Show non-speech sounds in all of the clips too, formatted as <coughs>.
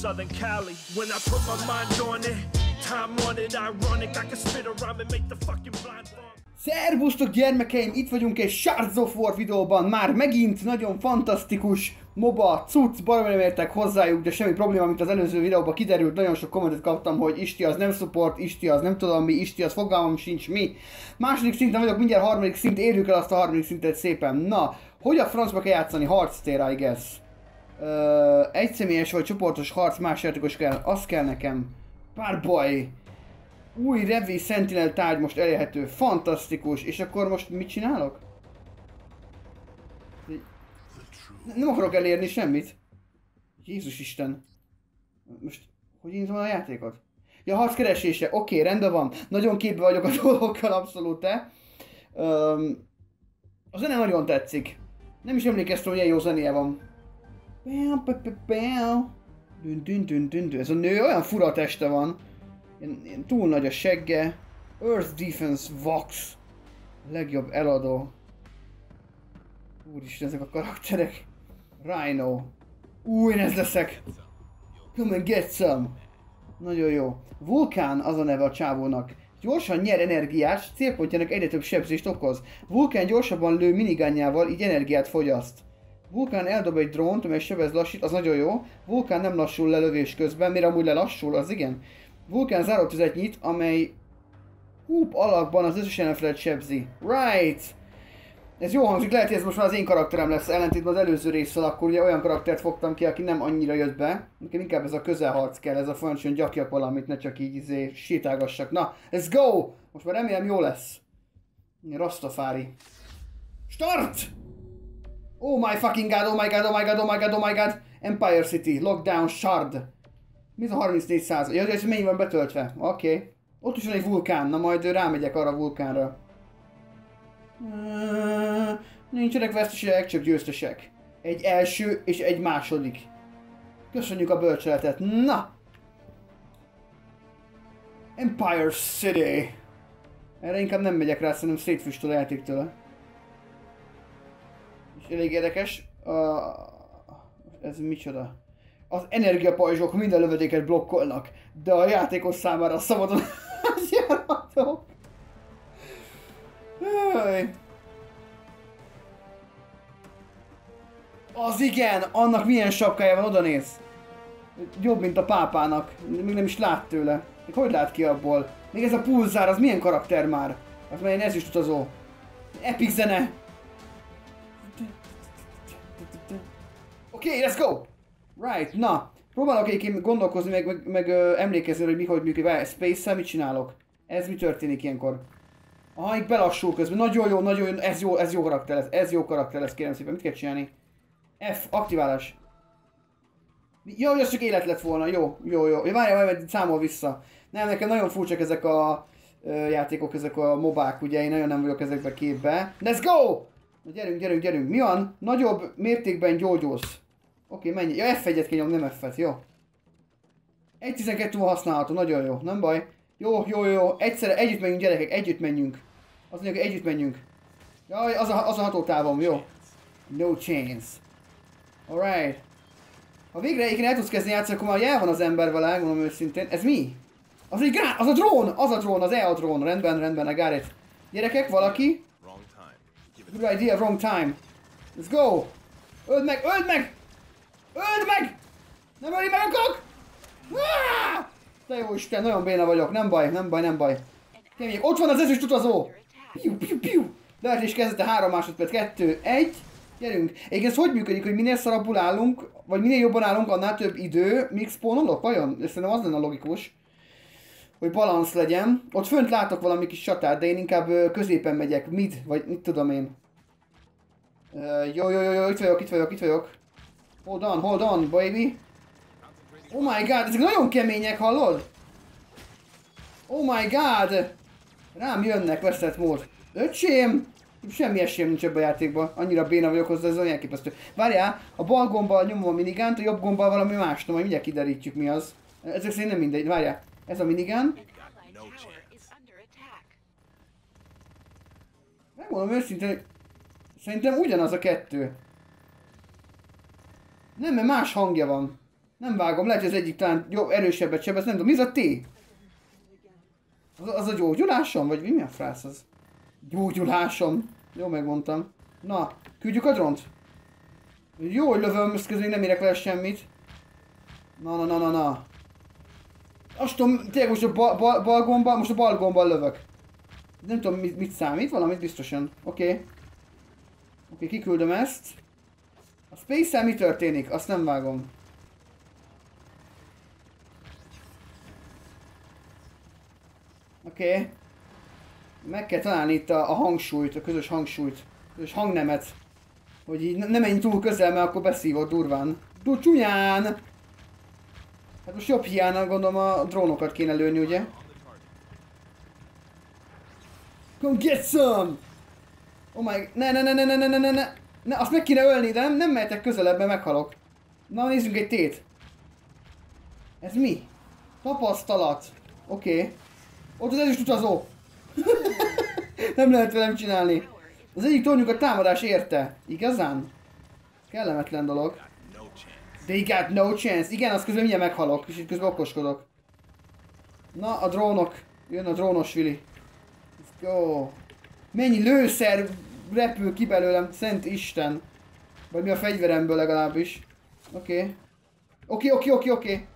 Southern Cali, when I put my mind on it, time on it, ironic. I can spit a rhyme and make the fucking blind fall. Szervusztok gyermekeim, itt vagyunk egy Shards of War videóban, már megint nagyon fantasztikus MOBA cucc, baromi nem értek hozzájuk, de semmi probléma, mint az előző videóban kiderült, nagyon sok kommentet kaptam, hogy Isti az nem support, Isti az nem tudom mi, Isti az fogalmam sincs mi. Második szinten vagyok, mindjárt harmadik szint, érjük el azt a harmadik szintet szépen. Na, hogy a francba kell játszani? Harctér, I guess. Ö, egyszemélyes vagy csoportos harc, más játékos kell, az kell nekem. Pár baj. Új Revi Sentinel tárgy most elérhető, fantasztikus, és akkor most mit csinálok? Nem akarok elérni semmit. Jézus Isten. Most, hogy indítom a játékot? Ja, harc keresése, oké, okay, rendben van. Nagyon képbe vagyok a dolgokkal, abszolút te. Um, a zene nagyon tetszik. Nem is emlékeztem, hogy ilyen jó zenéje van. Dün, dün, dün, dün, dün. Ez a nő olyan fura teste van. Ilyen, ilyen túl nagy a segge. Earth Defense Vox. A legjobb eladó. Úristen, ezek a karakterek. Rhino. Új, én ez leszek. Come and get some. Nagyon jó. Vulkán az a neve a csávónak. Gyorsan nyer energiát, célpontjának egyre több sebzést okoz. Vulkán gyorsabban lő minigánjával, így energiát fogyaszt. Vulkán eldob egy drónt, amely sebez lassít, az nagyon jó. Vulkán nem lassul le lövés közben, mire amúgy lelassul, az igen. Vulkán zárótüzet nyit, amely húp alakban az összes ellenfelet sebzi. Right! Ez jó hangzik, lehet, hogy ez most már az én karakterem lesz, ellentétben az előző részsel, akkor ugye olyan karaktert fogtam ki, aki nem annyira jött be. Nekem inkább ez a közelharc kell, ez a folyamatosan gyakjak valamit, ne csak így izé sétálgassak. Na, let's go! Most már remélem jó lesz. Rastafári. Start! Oh my fucking god, oh my god, oh my god, oh my god, oh my god. Empire City, lockdown, shard. Mi ez a 34 százal? Ja, ez mennyi van betöltve? Oké. Okay. Ott is van egy vulkán, na majd rámegyek arra a vulkánra. Uh, nincsenek vesztesek, csak győztesek. Egy első és egy második. Köszönjük a bölcseletet. Na! Empire City. Erre inkább nem megyek rá, szerintem szétfüstöl a játéktől. És elég érdekes. Uh, ez micsoda? Az energiapajzsok minden lövedéket blokkolnak, de a játékos számára szabadon <laughs> az járható. Az igen, annak milyen sapkája van, oda néz. Jobb, mint a pápának. Még nem is lát tőle. Hogy lát ki abból? Még ez a pulzár, az milyen karakter már? Az már ez is utazó. Epic zene. Oké, okay, let's go! Right, na. Próbálok egyébként gondolkozni, meg, meg, meg ö, emlékezni, hogy mi hogy működik. Space-szel mit csinálok? Ez mi történik ilyenkor? Ah, itt belassul közben. Nagyon jó, nagyon jó. Ez jó, ez jó karakter lesz. Ez jó karakter lesz, kérem szépen. Mit kell csinálni? F, aktiválás. Jó, hogy az csak élet lett volna. Jó, jó, jó. Várjál, majd számol vissza. Nem, nekem nagyon furcsak ezek a ö, játékok, ezek a mobák, ugye, én nagyon nem vagyok ezekbe képbe. Let's go! Na, gyerünk, gyerünk, gyerünk. Mi van? Nagyobb mértékben gyógyulsz. Oké, okay, menj. Ja, F1-et kell nem F-et, jó. 1.12 használható, nagyon jó, nem baj. Jó, jó, jó, egyszerre együtt menjünk gyerekek, együtt menjünk. Az mondjuk, együtt menjünk. Jaj, az a, az a hatótávom, jó. No chance. Alright. Ha végre egyébként el tudsz kezdeni játszani, akkor már el van az ember vele, mondom őszintén. Ez mi? Az egy grá... az a drón! Az a drón, az E a drón. Rendben, rendben, I got it. Gyerekek, valaki? Good idea, wrong time. Let's go! Öld meg, öld meg! Öld meg! Nem öli meg akarok! Te jó Isten, nagyon béna vagyok, nem baj, nem baj, nem baj. Kemény, ott van az ezüst utazó! Piu, piu, piu! Lehetés kezdete 3 másodperc, 2, 1. Gyerünk. Egyébként ez hogy működik, hogy minél szarabbul állunk, vagy minél jobban állunk, annál több idő, míg spawnolok, vajon? Szerintem az lenne logikus. Hogy balansz legyen. Ott fönt látok valami kis csatát, de én inkább középen megyek. Mid, vagy mit tudom én. Jó, jó, jó, jó, itt vagyok, itt vagyok, itt vagyok. Hold on, hold on, baby. Oh my god, ezek nagyon kemények, hallod? Oh my god! Rám jönnek, veszett mód. Öcsém! Semmi esélyem nincs ebben a játékban. Annyira béna vagyok hozzá, ez olyan elképesztő. Várjál, a bal gombbal nyomom a minigánt, a jobb gombbal valami más, no, majd mindjárt kiderítjük mi az. Ezek szerint nem mindegy, várjál. Ez a minigán. Megmondom őszintén, szerintem ugyanaz a kettő. Nem, mert más hangja van. Nem vágom, lehet, hogy az egyik talán jobb, erősebbet sebez, nem tudom. Mi ez a T? Az, az a gyógyulásom? Vagy mi, a frász az? Gyógyulásom. Jó, megmondtam. Na, küldjük a dront? Jó, hogy lövöm, ezt közül nem érek le semmit. Na, na, na, na, na. Azt tudom, tényleg most a bal, bal, bal gombbal, most a bal gombbal lövök. Nem tudom, mit, mit számít, valamit biztosan. Oké. Okay. Oké, okay, kiküldöm ezt. A space mi történik? Azt nem vágom. Oké. Okay. Meg kell találni itt a, a hangsúlyt, a közös hangsúlyt. Közös hangnemet. Hogy így ne menj túl közel, mert akkor beszívod durván. Túl csúnyán! Hát most jobb hiány, gondolom a drónokat kéne lőni, ugye? Come get some! Oh my... Ne, ne, ne, ne, ne, ne, ne, ne, ne! Azt meg kéne ölni, de nem, nem mehetek közelebb, mert meghalok. Na, nézzünk egy tét. Ez mi? Tapasztalat. Oké. Okay. Ott az ezüst utazó. <laughs> nem lehet velem csinálni. Az egyik tornyunk a támadás érte. Igazán? Kellemetlen dolog. They got no chance. Igen, az közben mindjárt meghalok, és itt közben okoskodok. Na, a drónok. Jön a drónos Vili. Let's go. Mennyi lőszer repül ki belőlem, szent Isten. Vagy mi a fegyveremből legalábbis. Oké. Okay. Oké, okay, oké, okay, oké, okay, oké. Okay.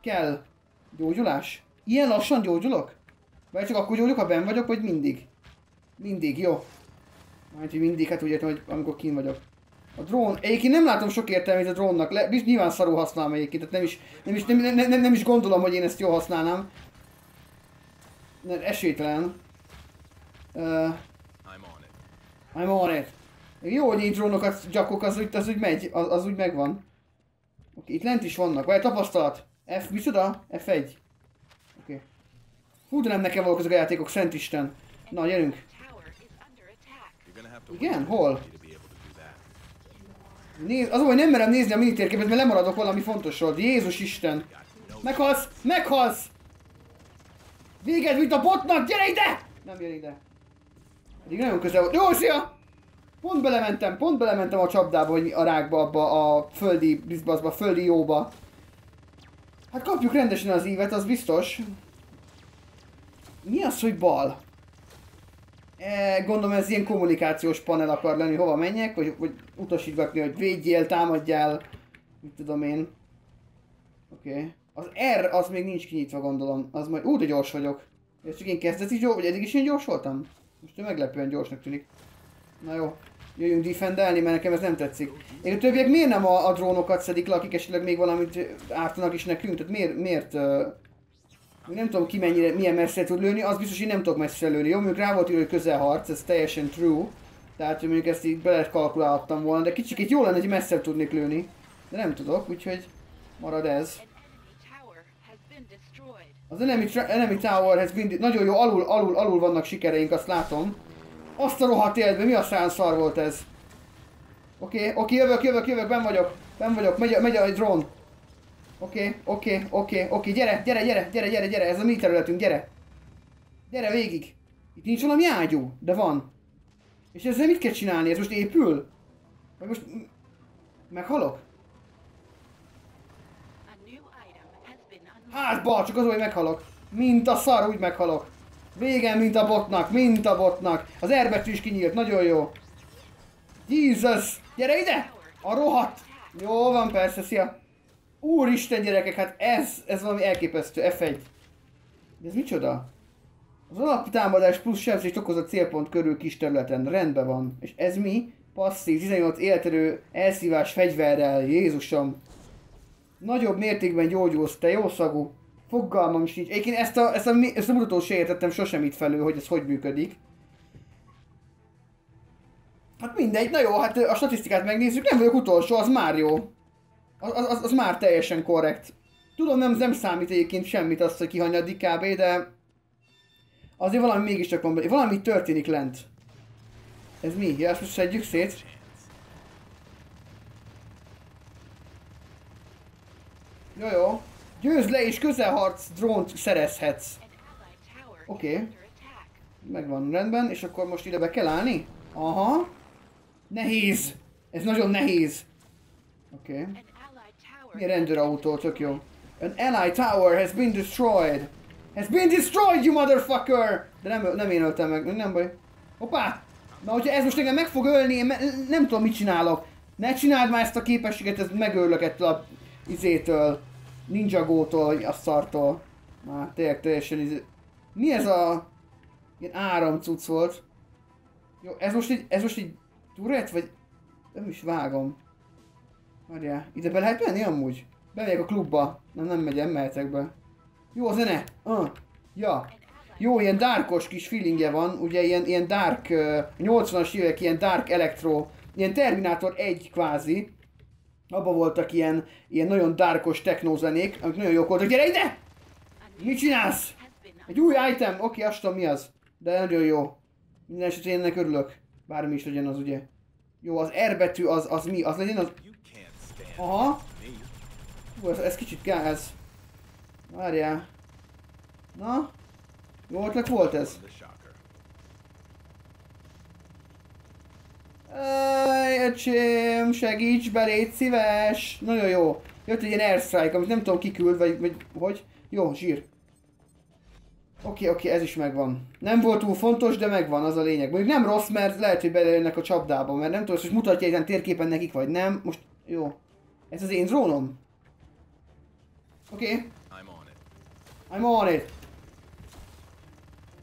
Kell. Gyógyulás? Ilyen lassan gyógyulok? Vagy csak akkor gyógyulok, ha benn vagyok, vagy mindig? Mindig, jó. Majd, hogy mindig, hát úgy értem, hogy amikor kín vagyok. A drón, egyébként nem látom sok értelmét a drónnak, Le, nyilván szarul használom egyébként, tehát nem is, nem is, nem, nem, nem, nem is gondolom, hogy én ezt jól használnám. Mert esélytelen. I'm on it. Jó, hogy így drónokat gyakok, az úgy, az úgy megy, az, az úgy megvan. Oké, itt lent is vannak, vagy tapasztalat. F, micsoda? F1. Oké. Okay. Hú, de nem nekem valók ezek a játékok, szent Isten. Na, gyerünk. Igen? Hol? Nézd, az, hogy nem merem nézni a minitérképet, mert lemaradok valami fontosról. Jézus Isten! Meghalsz! Meghalsz! Véged, mint a botnak! Gyere ide! Nem jön ide. Pedig nagyon közel volt. Jó, szia! Pont belementem, pont belementem a csapdába, vagy a rákba, abba a földi bizbaszba, földi jóba. Hát kapjuk rendesen az ívet, az biztos. Mi az, hogy bal? E, gondolom ez ilyen kommunikációs panel akar lenni, hova menjek, vagy, vagy utasítgatni, hogy védjél, támadjál, mit tudom én. Oké. Okay. Az R az még nincs kinyitva gondolom, az majd, úgy gyors vagyok. Ez csak én kezdeti gyors, vagy eddig is én gyors voltam? Most ő meglepően gyorsnak tűnik. Na jó, jöjjünk defendelni, mert nekem ez nem tetszik. Én a többiek miért nem a, a drónokat szedik le, akik esetleg még valamit ártanak is nekünk? Tehát miért, miért uh, nem tudom ki mennyire, milyen messze tud lőni, az biztos, hogy nem tudok messze lőni. Jó, mondjuk rá volt írva, hogy közelharc, ez teljesen true. Tehát, mondjuk ezt így belekalkulálhattam volna, de kicsit jó lenne, hogy messze tudnék lőni. De nem tudok, úgyhogy marad ez. Az enemy, enemy tower has been... Nagyon jó, alul, alul, alul vannak sikereink, azt látom. Azt a rohadt életben, mi a szár volt ez? Oké, okay, oké, okay, jövök, jövök, jövök, ben vagyok. Ben vagyok, megy, megy a drone. Oké, oké, oké, oké, gyere, gyere, gyere, gyere, gyere, gyere, ez a mi területünk, gyere. Gyere végig. Itt nincs valami ágyú, de van. És ezzel mit kell csinálni? Ez most épül? Vagy most... Meghalok? Hát, ba, csak az, hogy meghalok. Mint a szar, úgy meghalok. Végen, mint a botnak, mint a botnak. Az erbetű is kinyílt, nagyon jó. Jesus! Gyere ide! A rohadt! Jó van, persze, szia! Úristen gyerekek, hát ez, ez valami elképesztő, F1. De ez micsoda? Az alaptámadás plusz sebzést okoz a célpont körül kis területen, rendben van. És ez mi? Passzív, 18 életerő, elszívás fegyverrel, Jézusom. Nagyobb mértékben gyógyulsz, te jó szagú. Fogalmam is nincs. Egyébként ezt a, ezt a, ezt a mutatót se értettem sosem itt felül, hogy ez hogy működik. Hát mindegy, na jó, hát a statisztikát megnézzük, nem vagyok utolsó, az már jó. Az, az, az már teljesen korrekt. Tudom, nem, nem számít egyébként semmit azt, hogy kihanyadik kb, de azért valami mégiscsak van, valami történik lent. Ez mi? Ja, ezt most szedjük szét. Jó, jó. Győzd le és közelharc drónt szerezhetsz. Oké. Okay. Megvan rendben, és akkor most ide be kell állni? Aha. Nehéz. Ez nagyon nehéz. Oké. Okay. Mi rendőrautó, tök jó. An ally tower has been destroyed. Has been destroyed, you motherfucker! De nem, nem én öltem meg, nem baj. Hoppá! Na, hogyha ez most engem meg fog ölni, én nem tudom mit csinálok. Ne csináld már ezt a képességet, ez megöllök ettől a izétől. Ninjagótól, vagy a szartól. Már tényleg teljesen izé... Mi ez a... Ilyen áramcuc volt. Jó, ez most egy, ez most egy turret, vagy... Nem is vágom. Várjál, ide be lehet menni amúgy? Bemegyek a klubba. Nem, nem megyek, mehetek be. Jó a zene! Uh. Ja. Jó, ilyen darkos kis feelingje van, ugye ilyen, ilyen dark, uh, 80-as évek, ilyen dark electro, ilyen Terminator 1 kvázi. Abba voltak ilyen, ilyen nagyon darkos technozenék, amik nagyon jók voltak. Gyere ide! Mit csinálsz? Egy új item, oké, okay, azt tudom mi az. De nagyon jó. Minden esetre ennek örülök. Bármi is legyen az ugye. Jó, az R betű az, az mi? Az legyen az... Aha. Hú, ez, ez kicsit gáz. Várjál. Na? Jó ötlet volt ez? Ej, öcsém, segíts be, légy szíves! Nagyon jó. Jött egy ilyen airstrike, amit nem tudom kiküld, vagy, vagy hogy. Jó, zsír. Oké, oké, ez is megvan. Nem volt túl fontos, de megvan, az a lényeg. Mondjuk nem rossz, mert lehet, hogy belejönnek a csapdába, mert nem tudom, hogy mutatja ezen térképen nekik, vagy nem. Most, jó. Ez az én drónom? Oké. Okay. I'm on it. I'm on it.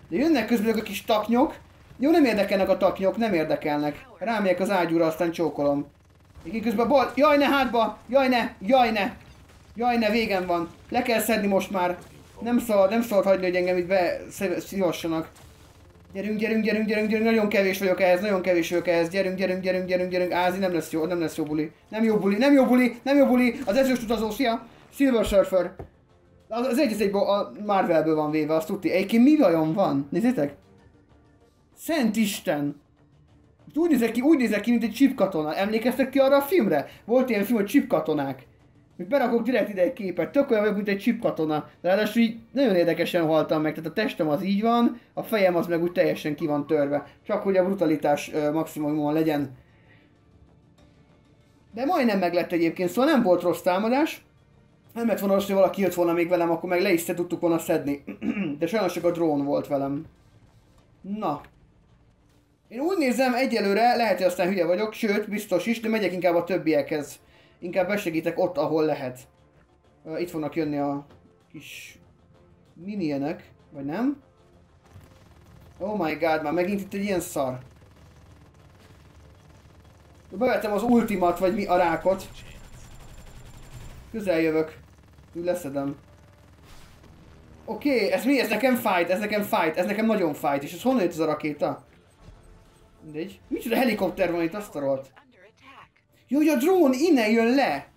De jönnek közben a kis taknyok. Jó, nem érdekelnek a taknyok, nem érdekelnek. Rámegyek az ágyúra, aztán csókolom. Én közben bal... Jaj ne hátba! Jaj ne! Jaj ne! Jaj ne, végem van. Le kell szedni most már. Nem szabad, nem szabad hagyni, hogy engem itt beszívassanak. Gyerünk, gyerünk, gyerünk, gyerünk, gyerünk, nagyon kevés vagyok ehhez, nagyon kevés vagyok ehhez. Gyerünk, gyerünk, gyerünk, gyerünk, gyerünk. Ázi, nem lesz jó, nem lesz jó buli. Nem jó buli, nem jó buli, nem jó buli. Az ezős utazó, szia! Silver Surfer. Az, az egy, egy a Marvelből van véve, azt tudti. Egyébként mi vajon van? Nézzétek! Szent Isten! Úgy nézek ki, úgy nézek ki, mint egy chip katona. Emlékeztek ki arra a filmre? Volt ilyen film, hogy chip katonák. Még berakok direkt ide egy képet, tök olyan vagyok, mint egy chip katona. De ráadásul így nagyon érdekesen haltam meg, tehát a testem az így van, a fejem az meg úgy teljesen ki van törve. Csak hogy a brutalitás maximumon legyen. De majdnem meglett egyébként, szóval nem volt rossz támadás. Nem lett volna az, hogy valaki jött volna még velem, akkor meg le is tudtuk volna szedni. <clears throat> De sajnos csak a drón volt velem. Na. Én úgy nézem egyelőre, lehet, hogy aztán hülye vagyok, sőt, biztos is, de megyek inkább a többiekhez. Inkább besegítek ott, ahol lehet. Itt fognak jönni a kis minionek, vagy nem? Oh my god, már megint itt egy ilyen szar. Bevettem az ultimat, vagy mi a rákot. Közel jövök. Úgy leszedem. Oké, okay, ez mi? Ez nekem fight, ez nekem fight, ez nekem nagyon fight. És ez honnan jött ez a rakéta? Mindegy. Micsoda helikopter van itt, azt a. Jó, hogy a drón innen jön le!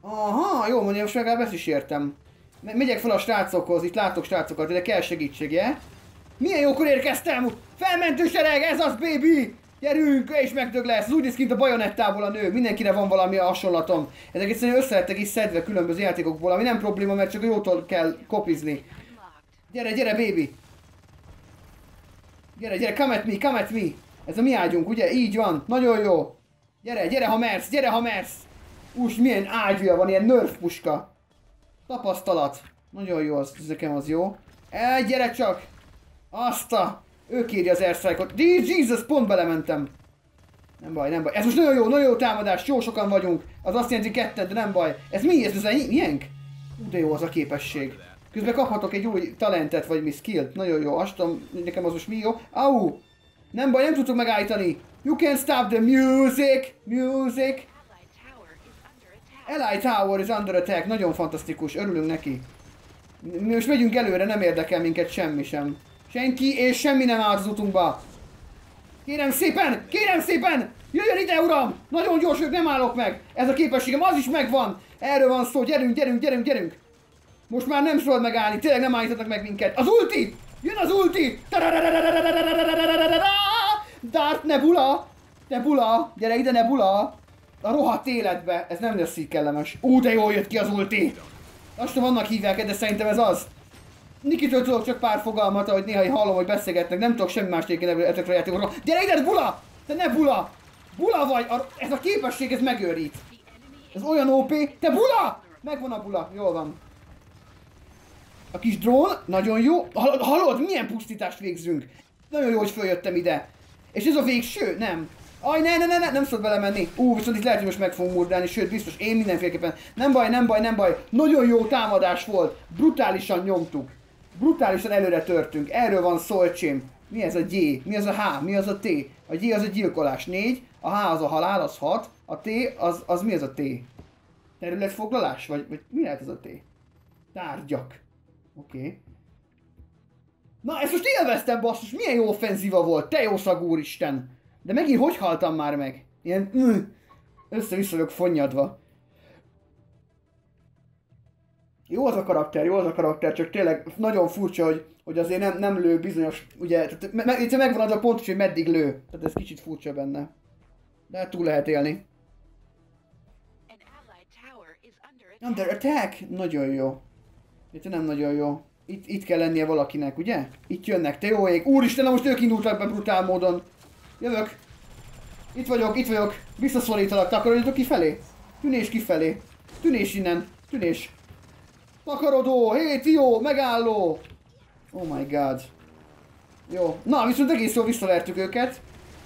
Aha, jó, mondja, most legalább ezt is értem. Me- megyek fel a srácokhoz, itt látok srácokat, de kell segítsége. Milyen jókor érkeztem! Felmentő sereg, ez az, baby! Gyerünk, és megdög lesz! Ez úgy néz ki, mint a bajonettából a nő. Mindenkire van valami hasonlatom. Ezek egyszerűen összelettek is szedve különböző játékokból, ami nem probléma, mert csak a jótól kell kopizni. Gyere, gyere, baby! Gyere, gyere, come at me, come at me! Ez a mi ágyunk, ugye? Így van, nagyon jó! Gyere, gyere, ha mersz, gyere, ha mersz! Ús, milyen ágyúja van, ilyen nerf puska. Tapasztalat. Nagyon jó, az, nekem az jó. El, gyere csak! Azt a... Ő kéri az airstrike-ot. Jesus, pont belementem. Nem baj, nem baj. Ez most nagyon jó, nagyon jó támadás, jó sokan vagyunk. Az azt jelenti ketten, de nem baj. Ez mi? Ez, ez egy? Ú, de jó az a képesség. Közben kaphatok egy új talentet, vagy mi skillt. Nagyon jó, tudom, nekem az most mi jó. Au! Nem baj, nem tudtuk megállítani. You can stop the music! Music! Ally Tower is under attack. Nagyon fantasztikus, örülünk neki. Mi most megyünk előre, nem érdekel minket semmi sem. Senki és semmi nem állt az utunkba. Kérem szépen, kérem szépen! Jöjjön ide, uram! Nagyon gyors vagyok, nem állok meg! Ez a képességem, az is megvan! Erről van szó, gyerünk, gyerünk, gyerünk, gyerünk! Most már nem szabad megállni, tényleg nem állíthatnak meg minket. Az ulti! Jön az ulti! Dart Nebula! Nebula! Gyere ide, Nebula! A rohadt életbe! Ez nem lesz így kellemes. Ú, de jól jött ki az ulti! Azt tudom, annak hívják, de szerintem ez az. Nikitől tudok csak pár fogalmat, ahogy néha hallom, hogy beszélgetnek, nem tudok semmi más tékén ezekre a játékokról. Gyere ide, Bula! Te ne Bula! Bula vagy! A, ez a képesség, ez megőrít. Ez olyan OP. Te Bula! Megvan a bula, jól van. A kis drón, nagyon jó. Hallod, hallod, milyen pusztítást végzünk? Nagyon jó, hogy följöttem ide. És ez a végső? Nem. Aj, ne, ne, ne, ne, nem szabad belemenni. Ú, viszont itt lehet, hogy most meg fogunk murdálni, sőt, biztos én mindenféleképpen. Nem baj, nem baj, nem baj. Nagyon jó támadás volt. Brutálisan nyomtuk. Brutálisan előre törtünk. Erről van szó. Mi ez a G? Mi az a H? Mi az a T? A G az a gyilkolás 4, a H az a halál, az 6, a T az, az mi az a T? Területfoglalás? Vagy, vagy mi lehet ez a T? Tárgyak. Oké. Okay. Na, ezt most élveztem, basszus, milyen jó offenzíva volt, te jó szagúr isten. De megint hogy haltam már meg? Ilyen, mm, össze-vissza vagyok fonnyadva. Jó az a karakter, jó az a karakter, csak tényleg nagyon furcsa, hogy, hogy azért nem, nem lő bizonyos, ugye, tehát me, me, megvan az a pont, hogy meddig lő. Tehát ez kicsit furcsa benne. De hát túl lehet élni. Under attack? Nagyon jó. Itt nem nagyon jó. Itt, itt kell lennie valakinek, ugye? Itt jönnek, te jó ég. Úristen, most ők indultak be brutál módon. Jövök. Itt vagyok, itt vagyok. Visszaszorítalak, takarodjatok kifelé. Tűnés kifelé. Tűnés innen. Tűnés. Takarodó, hé, jó, megálló. Oh my god. Jó. Na, viszont egész jól visszavertük őket.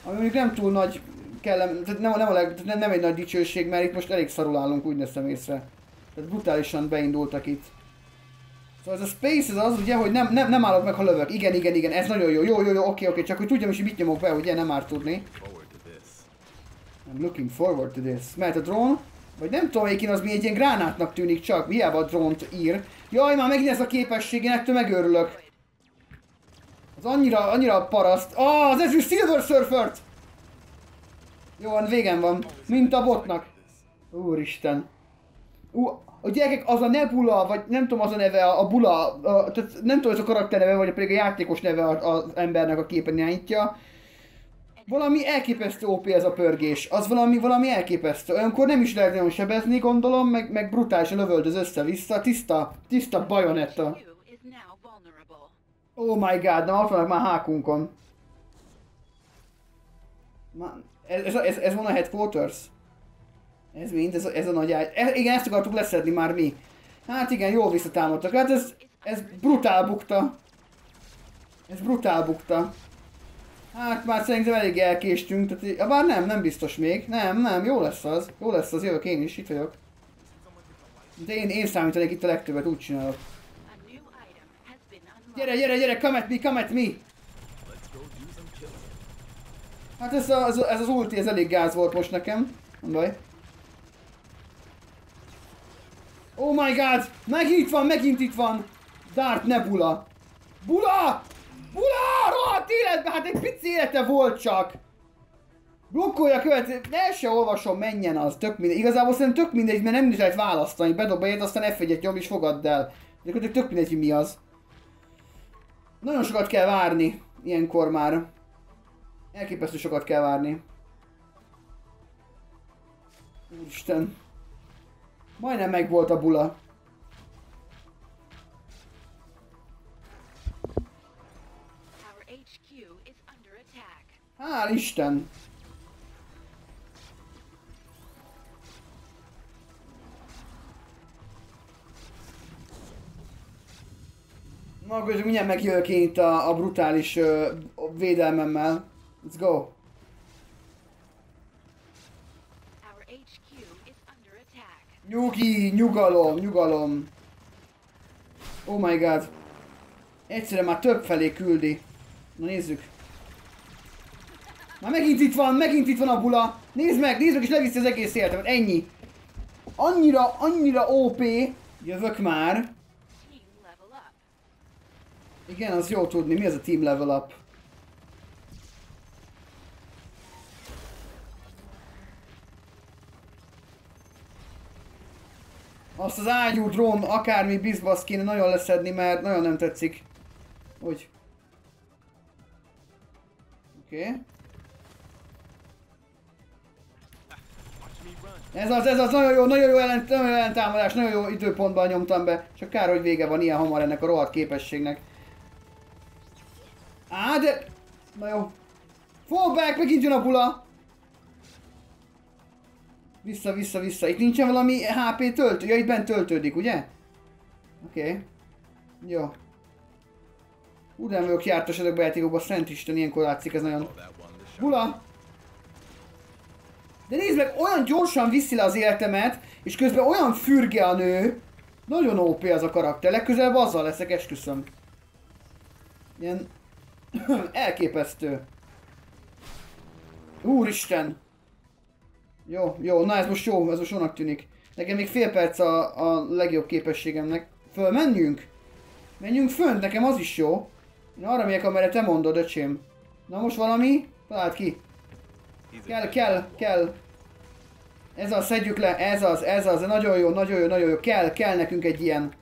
Ami mondjuk nem túl nagy kellem, tehát nem, nem, a leg, nem, nem egy nagy dicsőség, mert itt most elég szarul állunk, úgy neszem észre. Tehát brutálisan beindultak itt. Szóval ez a space ez az ugye, hogy nem, nem, nem állok meg, ha lövök. Igen, igen, igen, ez nagyon jó. Jó, jó, jó, oké, oké, csak hogy tudjam is, hogy mit nyomok be, ugye, nem árt tudni. I'm looking forward to this. Mert a drone, vagy nem tudom, melyikin az mi egy ilyen gránátnak tűnik csak, hiába a drónt ír. Jaj, már megint ez a képesség, én ettől megőrülök. Az annyira, annyira paraszt. Ah, az ezű Silver Surfert! Jó, van, végem van. Mint a botnak. Úristen. Ú, a gyerekek, az a Nebula, vagy nem tudom az a neve, a Bula, a, tehát nem tudom, ez a karakter neve, vagy pedig a játékos neve az embernek a képen irányítja. Valami elképesztő OP ez a pörgés, az valami, valami elképesztő. Olyankor nem is lehet nagyon sebezni, gondolom, meg, meg brutálisan lövöldöz össze-vissza, tiszta, tiszta bajonetta. Oh my god, na ott vannak már hákunkon. ez, ez, ez, ez van a headquarters? Ez mind, ez ez a nagy ágy. E, igen, ezt akartuk leszedni már mi. Hát igen, jól visszatámadtak. Hát ez, ez brutál bukta. Ez brutál bukta. Hát már szerintem elég elkéstünk, tehát, ja, bár nem, nem biztos még. Nem, nem, jó lesz az. Jó lesz az, jövök én is, itt vagyok. De én, én számítanék itt a legtöbbet, úgy csinálok. Gyere, gyere, gyere, come at me, come at me! Hát ez, a, ez, ez az ulti, ez elég gáz volt most nekem. Nem baj. Oh my god! Megint itt van, megint itt van! Dark Nebula! Bula! Bula! Rohadt életbe! Hát egy pici élete volt csak! Blokkolja követ, ne se olvasom, menjen az, tök mindegy. Igazából szerintem tök mindegy, mert nem is lehet választani. Bedob egyet, aztán F1-et nyom és fogadd el. Akkor tök mindegy, hogy mi az. Nagyon sokat kell várni, ilyenkor már. Elképesztő sokat kell várni. Úristen. Majdnem meg volt a bula. Hál' Isten! Na, akkor mindjárt megjövök én itt a, a brutális uh, védelmemmel. Let's go! Nyugi, nyugalom, nyugalom. Oh my god. Egyszerűen már több felé küldi. Na nézzük. Már megint itt van, megint itt van a bula. Nézd meg, nézd meg és leviszi az egész életemet. Ennyi. Annyira, annyira OP. Jövök már. Igen, az jó tudni. Mi az a team level up? Azt az ágyú drón, akármi bizbasz kéne nagyon leszedni, mert nagyon nem tetszik. Hogy? Oké. Okay. Ez az, ez az, nagyon jó, nagyon jó, ellen, nagyon jó ellentámadás, nagyon jó időpontban nyomtam be. Csak kár, hogy vége van ilyen hamar ennek a rohadt képességnek. Á, de... Na jó. Fall back, megint jön a bula. Vissza, vissza, vissza. Itt nincsen valami HP töltő? Ja, itt bent töltődik, ugye? Oké. Okay. Jó. Úgy nem vagyok jártas ezekbe a játékokban, Szent Isten, ilyenkor látszik ez nagyon. Bula! De nézd meg, olyan gyorsan viszi le az életemet, és közben olyan fürge a nő. Nagyon OP az a karakter, legközelebb azzal leszek, esküszöm. Ilyen... <coughs> elképesztő. Úristen! Jó, jó, na ez most jó, ez most jónak tűnik. Nekem még fél perc a, a legjobb képességemnek. Fölmenjünk? Menjünk fönt, nekem az is jó. Én arra megyek, amerre te mondod, öcsém. Na most valami? Találd ki. Kell, kell, kell. Ez az, szedjük le, ez az, ez az, nagyon jó, nagyon jó, nagyon jó. Kell, kell nekünk egy ilyen.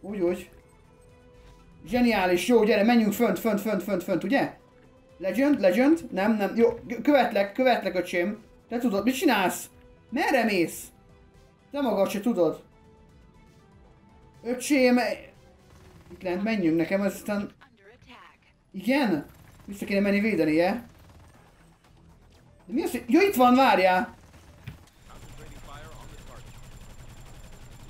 Úgy, úgy. Zseniális, jó, gyere, menjünk fönt, fönt, fönt, fönt, fönt, ugye? Legend, legend, nem, nem, jó, követlek, követlek, öcsém. Te tudod, mit csinálsz? Merre mész? Te magad se tudod. Öcsém, itt lent menjünk, nekem ez aztán... Igen? Vissza kéne menni védenie. De mi az, hogy... Ja, itt van, várjál!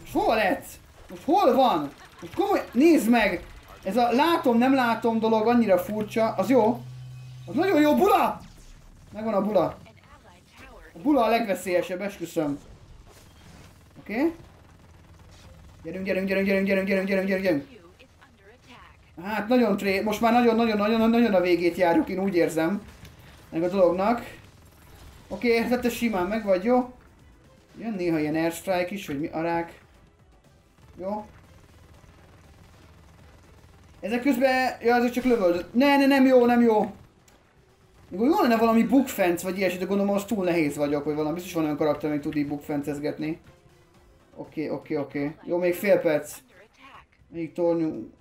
Most hol lett? Most hol van? Most komoly... Nézd meg! Ez a látom, nem látom dolog annyira furcsa. Az jó. Az nagyon jó, bula! Megvan a bula. A bula a legveszélyesebb, esküszöm. Oké? Okay. Gyerünk, gyerünk, gyerünk, gyerünk, gyerünk, gyerünk, gyerünk, gyerünk, gyerünk. Hát nagyon tré... Most már nagyon-nagyon-nagyon-nagyon a végét járjuk, én úgy érzem. Meg a dolognak. Oké, okay, hát te simán meg vagy, jó? Jön néha ilyen airstrike is, vagy mi arák. Jó. Ezek közben... Ja, ezek csak lövöld. Ne, ne, nem jó, nem jó. Még jó lenne valami bookfence, vagy ilyesmi, de gondolom az túl nehéz vagyok, vagy valami. Biztos van olyan karakter, ami tud így bookfencezgetni. Oké, okay, oké, okay, oké. Okay. Jó, még fél perc. Még tornyunk.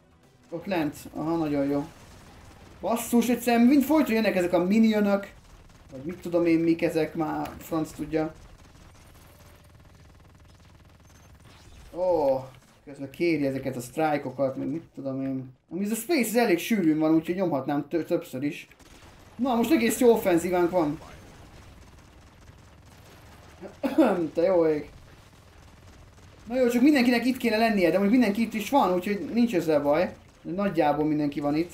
Ott lent. Aha, nagyon jó. Basszus, egyszerűen mind folyton jönnek ezek a minionök. Vagy mit tudom én, mik ezek, már franc tudja. Ó, oh, közben kéri ezeket a sztrájkokat, meg mit tudom én. Ami ez a Space ez elég sűrűn van, úgyhogy nyomhatnám többször is. Na, most egész jó offenzívánk van. Te jó ég. Na jó, csak mindenkinek itt kéne lennie, de most mindenki itt is van, úgyhogy nincs ezzel baj. Nagyjából mindenki van itt.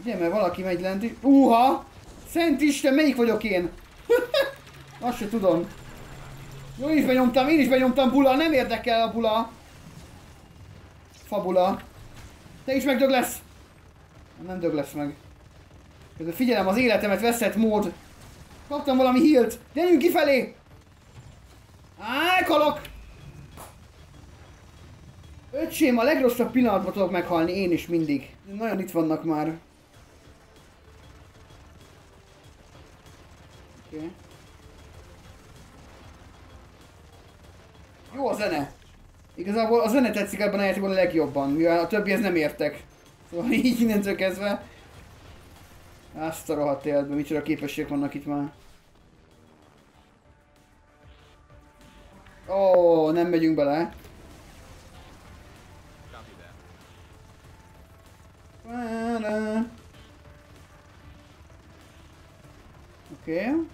Ugye, mert valaki megy lent is. Uha! Szent Isten, melyik vagyok én? <laughs> Azt se tudom. Jó, én is benyomtam, én is benyomtam bula, nem érdekel a bula. Fabula. Te is megdög lesz. Nem dög lesz meg. Figyelem az életemet veszett mód. Kaptam valami hílt. Gyerünk kifelé! Áj, kalok! Öcsém, a legrosszabb pillanatban tudok meghalni, én is mindig. Nagyon itt vannak már. Okay. Jó a zene. Igazából a zene tetszik ebben a játékban a legjobban, mivel a többihez nem értek. Szóval így innentől kezdve. Azt a rohadt életben, micsoda képességek vannak itt már. Ó, oh, nem megyünk bele. Oké. Okay.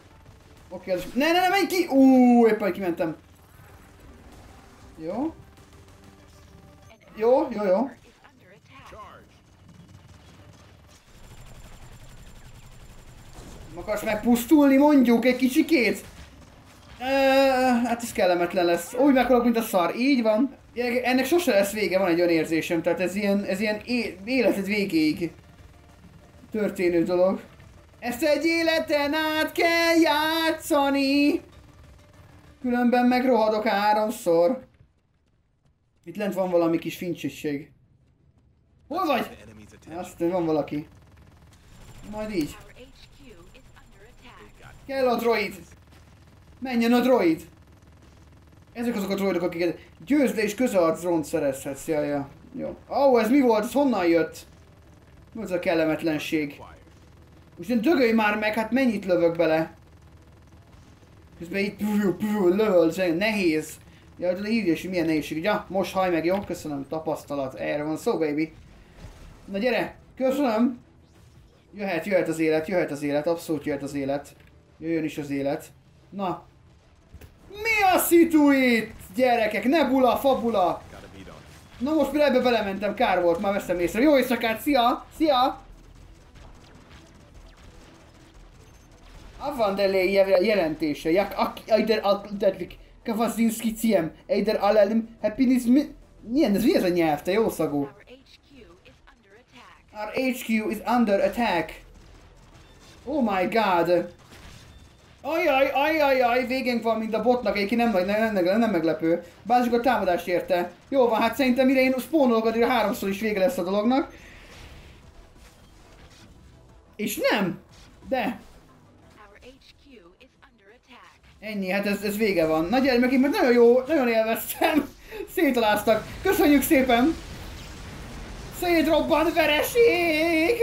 Oké, okay, ne, ne, ne, menj ki! Ú, éppen kimentem. Jó. Jó, jó, jó. Akarsz megpusztulni mondjuk egy kicsikét? Uh, hát ez kellemetlen lesz. Úgy meghalok, mint a szar. Így van. Ennek sose lesz vége, van egy olyan érzésem. Tehát ez ilyen, ez ilyen é életed végéig történő dolog. Ezt egy életen át kell játszani. Különben megrohadok háromszor. Itt lent van valami kis fincsesség. Hol vagy? Azt van valaki. Majd így. Kell a droid! Menjen a droid! Ezek azok a droidok, akiket győzd és közeladsz dront szerezhetsz, jaj, ja. Jó. Ó, oh, ez mi volt? Ez honnan jött? Mi az a kellemetlenség? Most dögölj már meg, hát mennyit lövök bele? Közben itt lövöl, nehéz. Ja, de írja is, milyen nehézség. Ja, most haj meg, jó? Köszönöm, tapasztalat. Erre van szó, baby. Na gyere, köszönöm. Jöhet, jöhet az élet, jöhet az élet, abszolút jöhet az élet. Jöjjön is az élet. Na. Just see to it! Gyerekek, nebula, fabula! Na most például ebbe belementem, kár volt, már veszem észre. Jó éjszakát, szia! Szia! Avandelé jelentése. Jak ak eider alkudetlik. Kavazinski ciem. Eider alelim happiness mi... Milyen ez, mi ez a nyelv, te jó szagú? Our HQ is under attack. Oh my god. Ajaj, ajaj, ajaj, végén van, mint a botnak, egyébként nem, nagy- nem, nem, nem meglepő. Bázsuk a támadást érte. Jó van, hát szerintem mire én spawnolok, addigra háromszor is vége lesz a dolognak. És nem! De! Ennyi, hát ez, ez vége van. Na gyermek, én meg nagyon jó, nagyon élveztem. <laughs> Szétaláztak. Köszönjük szépen! Szétrobbant vereség!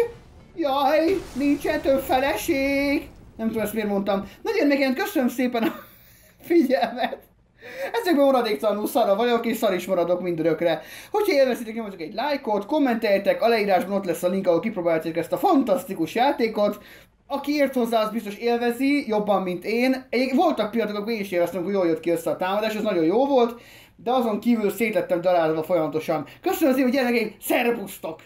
Jaj, nincsen több feleség! Nem tudom ezt miért mondtam. Na gyermekek, köszönöm szépen a figyelmet! Ezekben maradéktalanul szarra vagyok, és szar is maradok mindörökre. Hogyha élvezitek, nyomjatok egy lájkot, kommenteljetek, a leírásban ott lesz a link, ahol kipróbáljátok ezt a fantasztikus játékot. Aki ért hozzá, az biztos élvezi, jobban, mint én. Egy, voltak pillanatok, amikor én is éreztem, hogy jól jött ki össze a támadás, ez nagyon jó volt, de azon kívül szétlettem darálva folyamatosan. Köszönöm szépen, hogy gyermekeim, szervusztok!